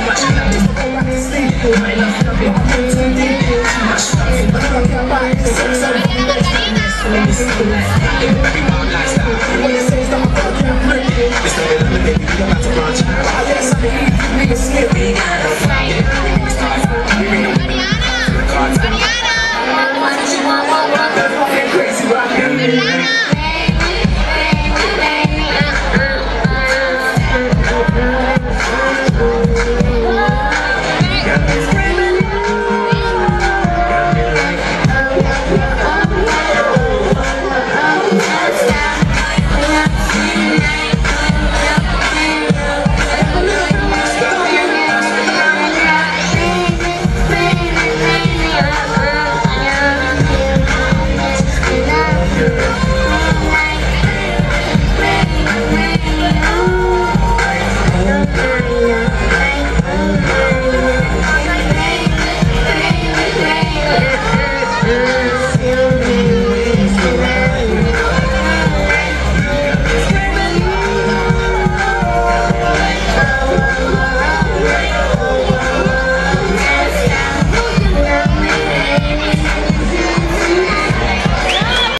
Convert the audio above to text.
too much love Fuck around and sleep, you might not love Too deep, too much love, you might not get back